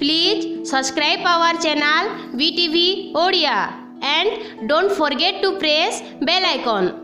Please subscribe our channel VTV Odia and don't forget to press bell icon.